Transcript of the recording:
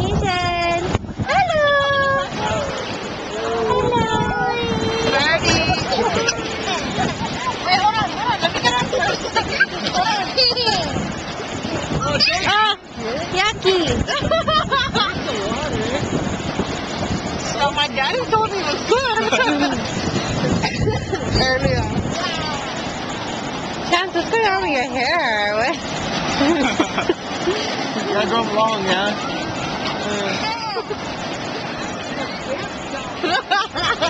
Ethan. Hello. Hello. Ready? Wait, hold on, hold on. Let me get up. Oh, yucky. Oh, so my daddy told me it was good. Chance, what's going on with your hair? What? I drove long, yeah? Mm.